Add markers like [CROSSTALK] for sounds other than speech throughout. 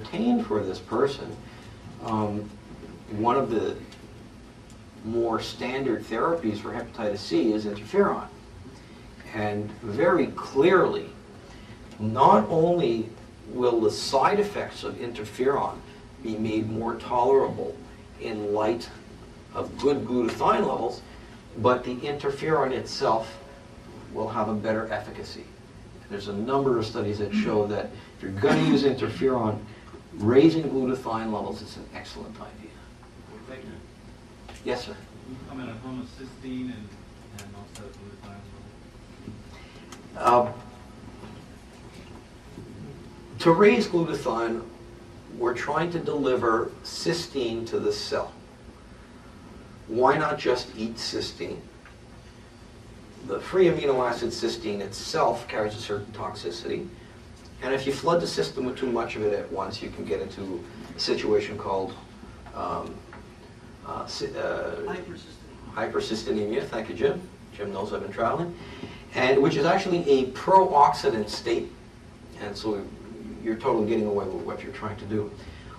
obtained for this person, um, one of the more standard therapies for hepatitis C is interferon. And very clearly, not only will the side effects of interferon be made more tolerable in light of good glutathione levels, but the interferon itself will have a better efficacy. There's a number of studies that show that if you're going to use interferon, raising glutathione levels is an excellent idea. Yes, sir. You comment on homocysteine and, and also glutathione? Uh, to raise glutathione, we're trying to deliver cysteine to the cell. Why not just eat cysteine? The free amino acid cysteine itself carries a certain toxicity. And if you flood the system with too much of it at once, you can get into a situation called um, uh, uh, hypercystinemia. Thank you, Jim. Jim knows I've been traveling. And which is actually a pro-oxidant state. And so you're totally getting away with what you're trying to do.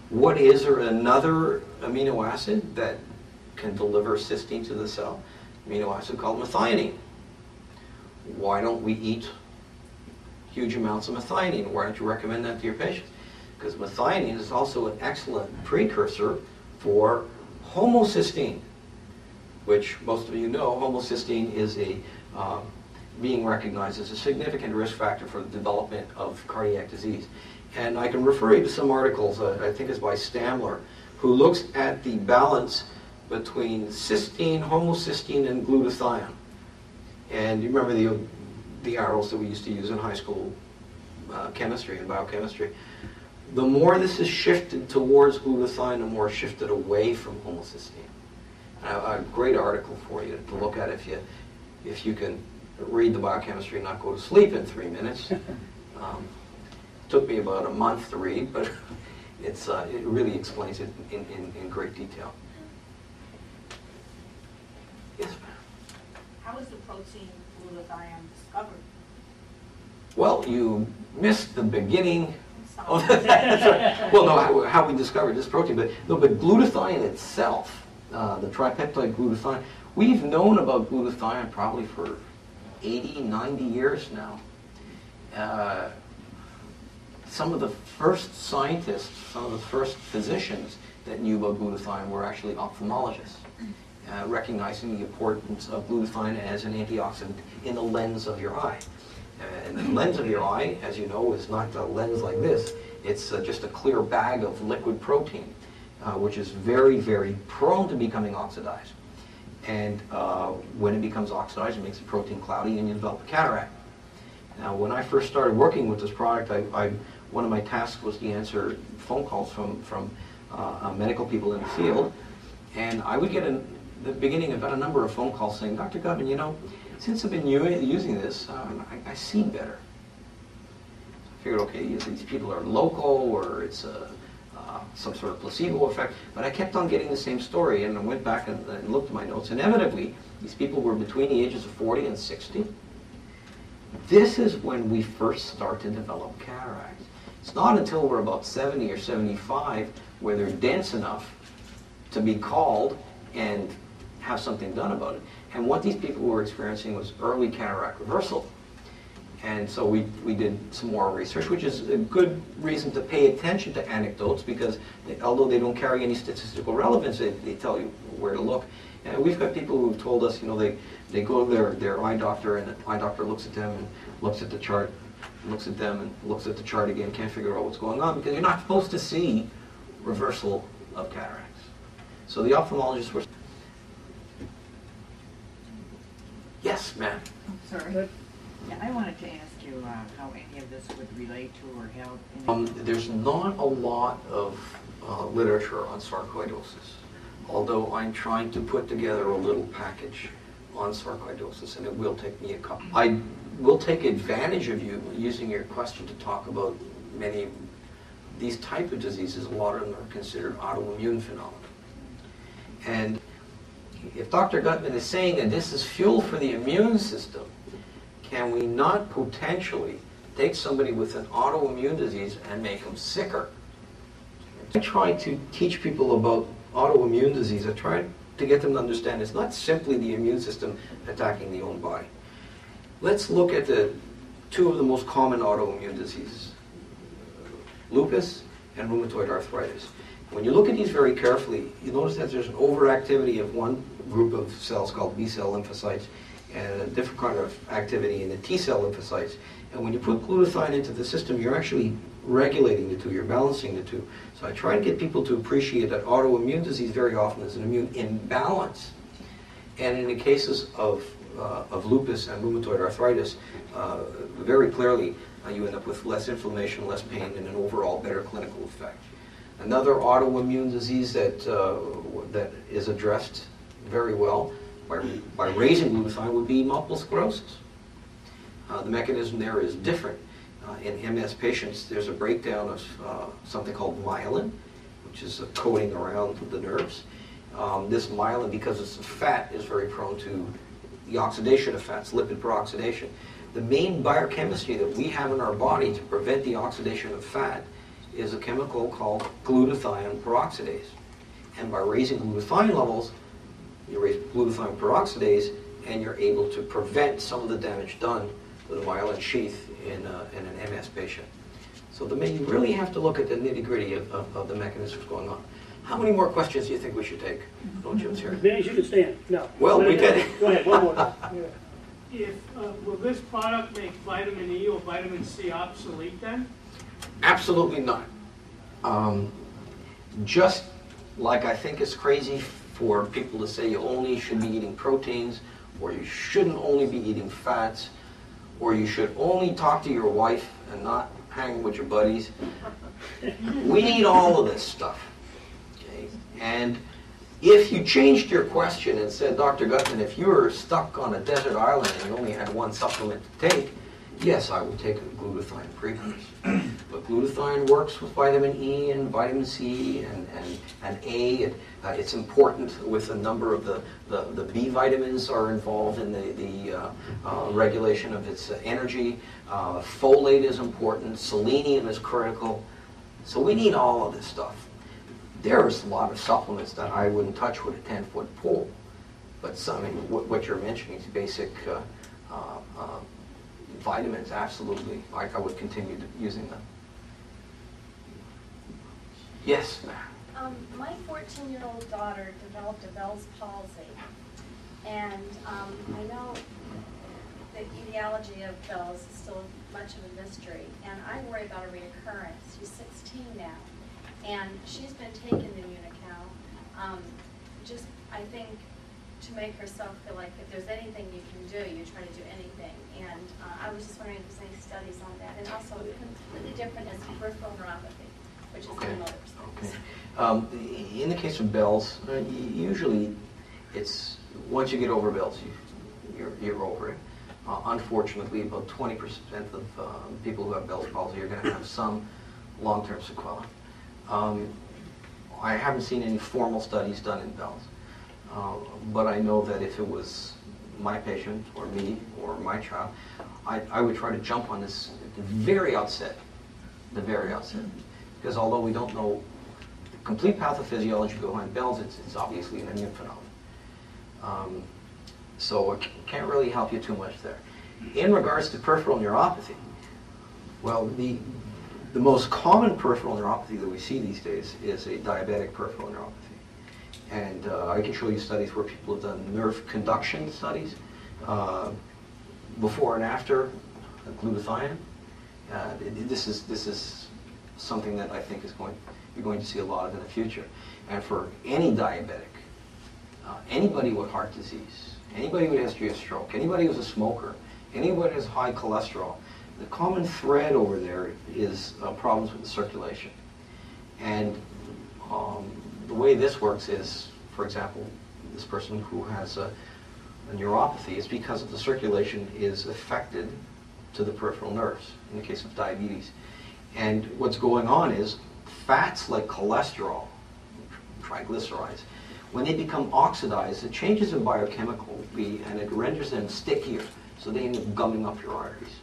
What is there another amino acid that can deliver cysteine to the cell? Amino acid called methionine. Why don't we eat huge amounts of methionine? Why don't you recommend that to your patients? Because methionine is also an excellent precursor for homocysteine, which most of you know, homocysteine is a uh, being recognized as a significant risk factor for the development of cardiac disease. And I can refer you to some articles, uh, I think it's by Stamler, who looks at the balance between cysteine, homocysteine, and glutathione. And you remember the, the arrows that we used to use in high school uh, chemistry and biochemistry. The more this is shifted towards glutathione, the more shifted away from homocysteine. A, a great article for you to look at if you, if you can read the biochemistry and not go to sleep in three minutes. [LAUGHS] Um, took me about a month to read, but [LAUGHS] it's, uh, it really explains it in, in, in great detail. Yes, ma'am. How was the protein glutathione discovered? Well, you missed the beginning. Oh, that's right. Well, no, how, how we discovered this protein, but no, but glutathione itself, uh, the tripeptide glutathione, we've known about glutathione probably for 80, 90 years now. Uh, some of the first scientists, some of the first physicians that knew about glutathione were actually ophthalmologists, uh, recognizing the importance of glutathione as an antioxidant in the lens of your eye. Uh, and the lens of your eye, as you know, is not a lens like this. It's uh, just a clear bag of liquid protein, uh, which is very, very prone to becoming oxidized. And uh, when it becomes oxidized, it makes the protein cloudy and you develop a cataract. Now, when I first started working with this product, I, I, one of my tasks was to answer phone calls from, from uh, uh, medical people in the field. And I would get, in the beginning, I got a number of phone calls saying, Dr. Gutman, you know, since I've been using this, um, I, I see better. I figured, okay, these people are local or it's a, uh, some sort of placebo effect. But I kept on getting the same story, and I went back and, and looked at my notes. Inevitably, these people were between the ages of 40 and 60. This is when we first start to develop cataracts. It's not until we're about 70 or 75 where they're dense enough to be called and have something done about it. And what these people were experiencing was early cataract reversal. And so we, we did some more research, which is a good reason to pay attention to anecdotes because they, although they don't carry any statistical relevance, they, they tell you where to look. And we've got people who've told us, you know, they, they go to their, their eye doctor and the eye doctor looks at them and looks at the chart, looks at them and looks at the chart again, can't figure out what's going on because you're not supposed to see reversal of cataracts. So the ophthalmologists were... Yes, ma'am. Sorry. Yeah, I wanted to ask you uh, how any of this would relate to or help. in- Um, there's not a lot of uh, literature on sarcoidosis, although I'm trying to put together a little package on sarcoidosis, and it will take me a couple. I will take advantage of you using your question to talk about many these type of diseases. A lot of them are considered autoimmune phenomena, and if Dr. Gutman is saying that this is fuel for the immune system, can we not potentially take somebody with an autoimmune disease and make them sicker I try to teach people about autoimmune disease. I try to get them to understand it's not simply the immune system attacking the own body. Let's look at the two of the most common autoimmune diseases, lupus and rheumatoid arthritis. When you look at these very carefully, you notice that there's an overactivity of one group of cells called B cell lymphocytes and a different kind of activity in the T cell lymphocytes. And when you put glutathione into the system, you're actually regulating the two, you're balancing the two. So I try to get people to appreciate that autoimmune disease very often is an immune imbalance. And in the cases of, uh, of lupus and rheumatoid arthritis, uh, very clearly uh, you end up with less inflammation, less pain, and an overall better clinical effect. Another autoimmune disease that, uh, that is addressed very well by, by raising glutathione would be multiple sclerosis. Uh, the mechanism there is different. Uh, in MS patients, there's a breakdown of uh, something called myelin, which is a coating around the nerves. Um, this myelin, because it's a fat, is very prone to the oxidation of fats, lipid peroxidation. The main biochemistry that we have in our body to prevent the oxidation of fat is a chemical called glutathione peroxidase. And by raising glutathione levels, you raise glutathione peroxidase, and you're able to prevent some of the damage done to the myelin sheath in, uh, in an MS patient. So the, you really have to look at the nitty gritty of, of, of the mechanisms going on. How many more questions do you think we should take? No, Jim's here. Dennis, you can stand. No. Well, Go we ahead. did. Go ahead, one more. [LAUGHS] Yeah. If, uh, will this product make vitamin E or vitamin C obsolete then? Absolutely not. Um, just like I think it's crazy for people to say you only should be eating proteins, or you shouldn't only be eating fats, or you should only talk to your wife and not hang with your buddies. We need all of this stuff. Okay? And if you changed your question and said, Dr. Gutman, if you were stuck on a desert island and you only had one supplement to take, yes, I would take a glutathione precursor. [CLEARS THROAT] But glutathione works with vitamin E and vitamin C and, and, and A. Uh, it's important with a number of the, the, the B vitamins are involved in the, the uh, uh, regulation of its energy. Uh, folate is important. Selenium is critical. So we need all of this stuff. There's a lot of supplements that I wouldn't touch with a 10-foot pole. But some, I mean, what, what you're mentioning is basic uh, uh, uh, vitamins, absolutely. Like I would continue using them. Yes. Um, my 14-year-old daughter developed a Bell's palsy, and um, I know the etiology of Bell's is still much of a mystery, and I worry about a reoccurrence. She's 16 now, and she's been taking the Immunocal. Um, just, I think, to make herself feel like if there's anything you can do, you try to do anything. And uh, I was just wondering if there's any studies on that, and also completely different is peripheral neuropathy, which is Okay. the motor. Okay. Um, in the case of Bell's, uh, usually it's once you get over Bell's, you, you're, you're over it. Uh, unfortunately, about 20% of uh, people who have Bell's palsy are going to have some long-term sequelae. Um, I haven't seen any formal studies done in Bell's, uh, but I know that if it was my patient or me or my child, I, I would try to jump on this at the very outset, the very outset. Because although we don't know the complete pathophysiology behind Bell's, it's, it's obviously an immune phenomenon. Um, so I c- can't really help you too much there. In regards to peripheral neuropathy, well, the, the most common peripheral neuropathy that we see these days is a diabetic peripheral neuropathy. And uh, I can show you studies where people have done nerve conduction studies uh, before and after glutathione. Uh, this is this is something that I think is going you're going to see a lot of in the future. And for any diabetic, uh, anybody with heart disease, anybody with history of stroke, anybody who's a smoker, anybody who's high cholesterol, the common thread over there is uh, problems with the circulation. And way this works is, for example, this person who has a, a neuropathy is because of the circulation is affected to the peripheral nerves in the case of diabetes. And what's going on is fats like cholesterol, triglycerides, when they become oxidized, it changes in biochemically and it renders them stickier. So they end up gumming up your arteries.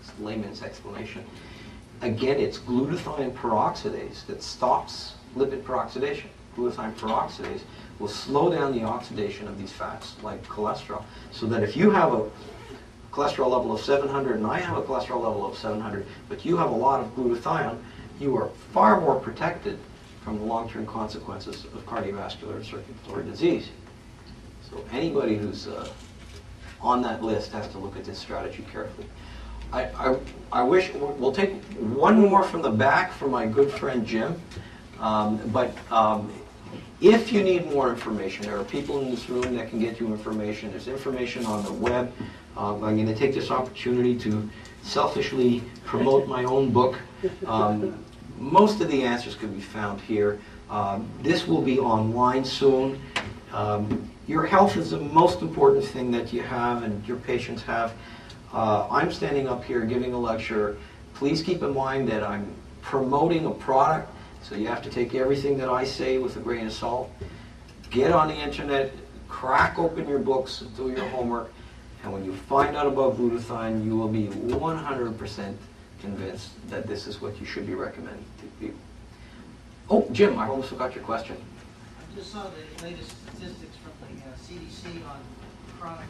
It's layman's explanation. again, it's glutathione peroxidase that stops lipid peroxidation. Glutathione peroxidase will slow down the oxidation of these fats, like cholesterol, so that if you have a cholesterol level of 700 and I have a cholesterol level of 700, but you have a lot of glutathione, you are far more protected from the long-term consequences of cardiovascular and circulatory disease. So anybody who's uh, on that list has to look at this strategy carefully. I, I, I wish, we'll take one more from the back from my good friend Jim. Um, But um, if you need more information, there are people in this room that can get you information. There's information on the web. Uh, I'm going to take this opportunity to selfishly promote my own book. Um, Most of the answers can be found here. Um, This will be online soon. Um, Your health is the most important thing that you have and your patients have. Uh, I'm standing up here giving a lecture. Please keep in mind that I'm promoting a product, so you have to take everything that I say with a grain of salt. Get on the internet, crack open your books, do your homework, and when you find out about glutathione, you will be 100% convinced that this is what you should be recommending to people. Oh, Jim, I almost forgot your question. I just saw the latest statistics from the uh, CDC on chronic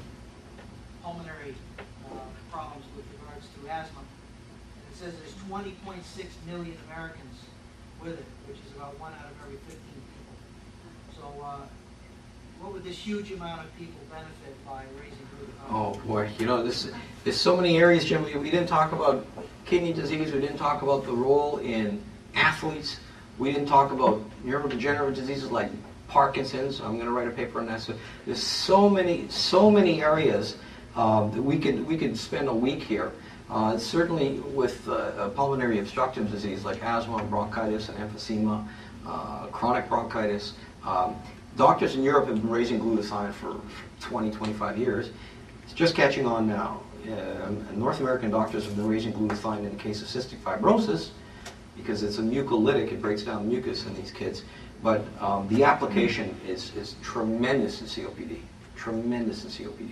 pulmonary uh, problems with regards to asthma. It says there's 20.6 million Americans with it, which is about one out of every 15 people. So uh, what would this huge amount of people benefit by raising? Oh, boy, you know, this, there's so many areas, Jim, we didn't talk about kidney disease, we didn't talk about the role in athletes, we didn't talk about neurodegenerative diseases like Parkinson's, I'm gonna write a paper on that, so there's so many, so many areas um, that we could, we could spend a week here. Uh, Certainly with uh, pulmonary obstructive disease like asthma, bronchitis, and emphysema, uh, chronic bronchitis, um, doctors in Europe have been raising glutathione for 20, 25 years. It's just catching on now. Um, North American doctors have been raising glutathione in the case of cystic fibrosis because it's a mucolytic, it breaks down mucus in these kids. But um, the application is, is tremendous in COPD, tremendous in COPD.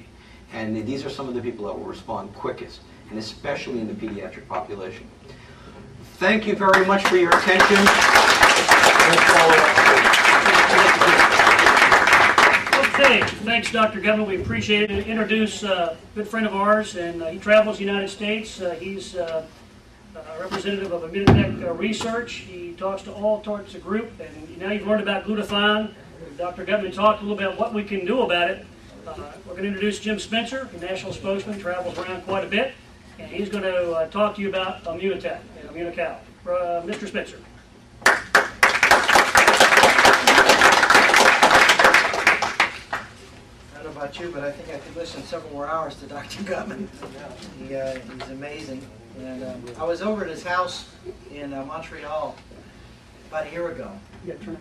And these are some of the people that will respond quickest, and especially in the pediatric population. Thank you very much for your attention. Okay, thanks, Dr. Gutman. We appreciate it. Introduce uh, a good friend of ours, and uh, he travels the United States. Uh, He's a representative of Immunotec Research. He talks to all sorts of group, and now you've learned about glutathione. Dr. Gutman talked a little bit about what we can do about it. Uh, We're going to introduce Jim Spencer, the national spokesman, travels around quite a bit, and he's going to uh, talk to you about Immunotec and Immunocal. Uh, Mr. Spencer. I don't know about you, but I think I could listen several more hours to Dr. [LAUGHS] Gutman. He, uh, he's amazing. And um, I was over at his house in uh, Montreal about a year ago. Yeah, turn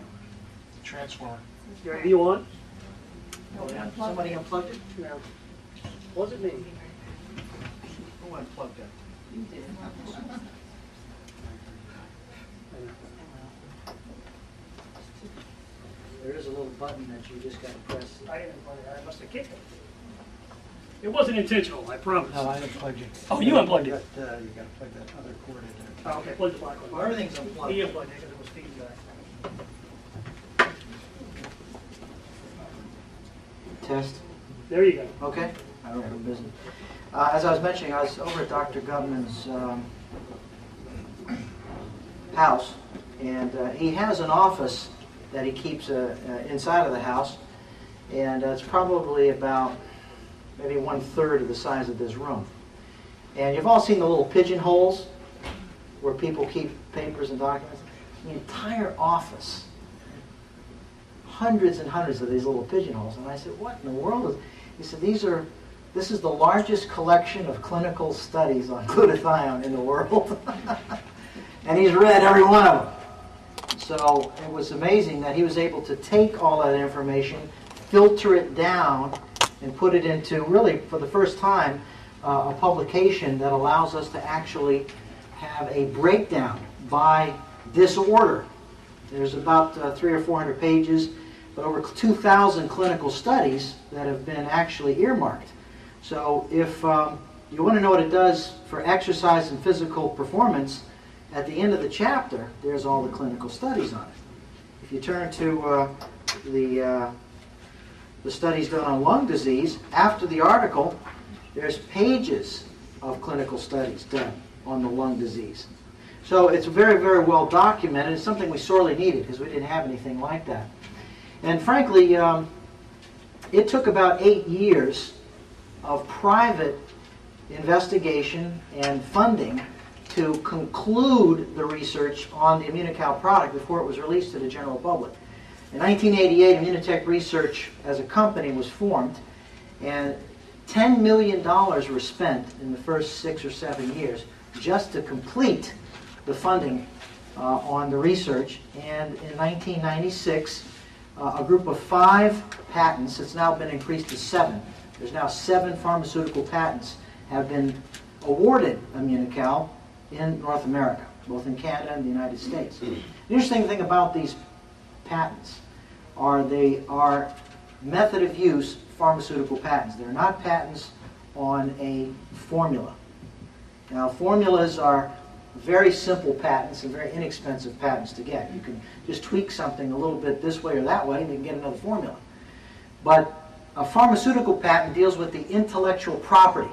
Transformer. it. You on? Oh, yeah. Somebody unplugged it? No. Was it me? Who unplugged it? There is a little button that you just gotta press. I didn't, plug it. I must have kicked it. It wasn't intentional, I promise. No, I unplugged it. Oh, you unplugged it? You got, uh, you gotta plug that other cord in there. Oh, okay, plug the black Well, everything's unplugged. He unplugged it because it was feedback. Test. There you go. Okay. I don't have business. Uh, as I was mentioning, I was over at Dr. Gutman's um, house, and uh, he has an office that he keeps uh, uh, inside of the house, and uh, it's probably about maybe one third of the size of this room. And you've all seen the little pigeonholes where people keep papers and documents. The entire office hundreds and hundreds of these little pigeonholes. And I said, what in the world is, he said, these are, this is the largest collection of clinical studies on glutathione in the world. [LAUGHS] and he's read every one of them. So it was amazing that he was able to take all that information, filter it down, and put it into, really, for the first time, uh, a publication that allows us to actually have a breakdown by disorder. There's about uh, three or four hundred pages, but over 2,000 clinical studies that have been actually earmarked. So if um, you want to know what it does for exercise and physical performance, at the end of the chapter, there's all the clinical studies on it. If you turn to uh, the, uh, the studies done on lung disease, after the article, there's pages of clinical studies done on the lung disease. So it's very, very well documented. It's something we sorely needed because we didn't have anything like that. And frankly, um, it took about eight years of private investigation and funding to conclude the research on the Immunocal product before it was released to the general public. In 1988, Immunotec Research as a company was formed, and $10 million were spent in the first six or seven years just to complete the funding uh, on the research. And in 1996, uh, a group of five patents, it's now been increased to seven. There's now seven pharmaceutical patents have been awarded Immunocal in North America, both in Canada and the United States. Hmm. The interesting thing about these patents are they are method of use pharmaceutical patents. They're not patents on a formula. Now, formulas are very simple patents and very inexpensive patents to get. You can just tweak something a little bit this way or that way, and you can get another formula. But a pharmaceutical patent deals with the intellectual property,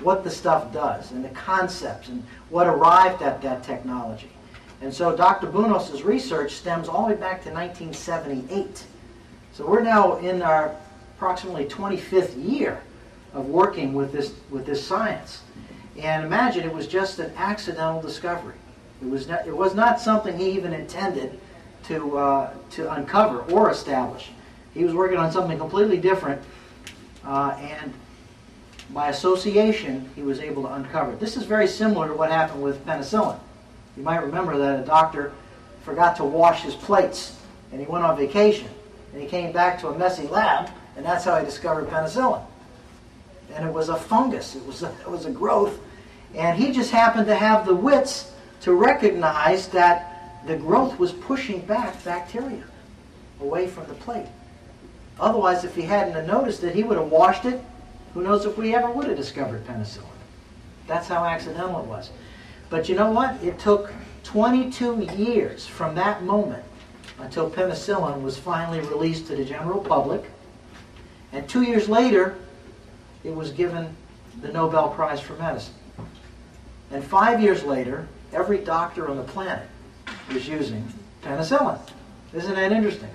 what the stuff does, and the concepts, and what arrived at that technology. And so Dr. Bounous' research stems all the way back to 1978. So we're now in our approximately 25th year of working with this, with this science. And imagine it was just an accidental discovery. It was not, it was not something he even intended to, uh, to uncover or establish. He was working on something completely different, uh, and by association, he was able to uncover it. This is very similar to what happened with penicillin. You might remember that a doctor forgot to wash his plates, and he went on vacation, and he came back to a messy lab, and that's how he discovered penicillin. And it was a fungus, it was a, it was a growth, and he just happened to have the wits to recognize that the growth was pushing back bacteria away from the plate. Otherwise, if he hadn't noticed it, he would have washed it. Who knows if we ever would have discovered penicillin. That's how accidental it was. But you know what? It took 22 years from that moment until penicillin was finally released to the general public. And two years later, it was given the Nobel Prize for Medicine. And five years later, every doctor on the planet was using penicillin. Isn't that interesting?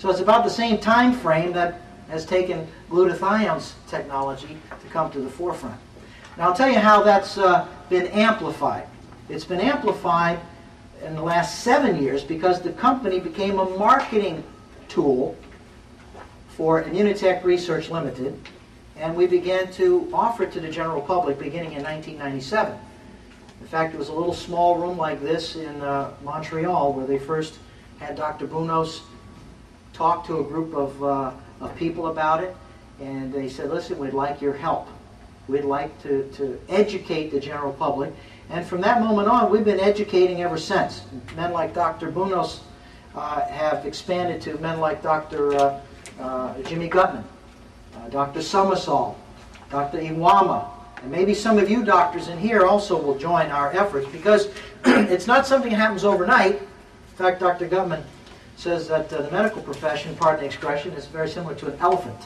So it's about the same time frame that has taken glutathione's technology to come to the forefront. Now I'll tell you how that's uh, been amplified. It's been amplified in the last seven years because the company became a marketing tool for Immunotec Research Limited, and we began to offer it to the general public beginning in 1997. In fact, it was a little small room like this in uh, Montreal where they first had Dr. Bounous talk to a group of, uh, of people about it, and they said, listen, we'd like your help. We'd like to, to educate the general public. And from that moment on, we've been educating ever since. Men like Dr. Bounous uh, have expanded to men like Dr. Uh, uh, Jimmy Gutman, uh, Dr. Summersall, Dr. Iwama, and maybe some of you doctors in here also will join our efforts because [CLEARS THROAT] it's not something that happens overnight. In fact, Dr. Gutman says that uh, the medical profession, pardon the expression, is very similar to an elephant.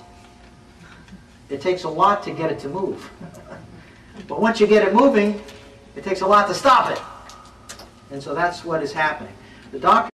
It takes a lot to get it to move. [LAUGHS] but once you get it moving, it takes a lot to stop it. And so that's what is happening. The doctor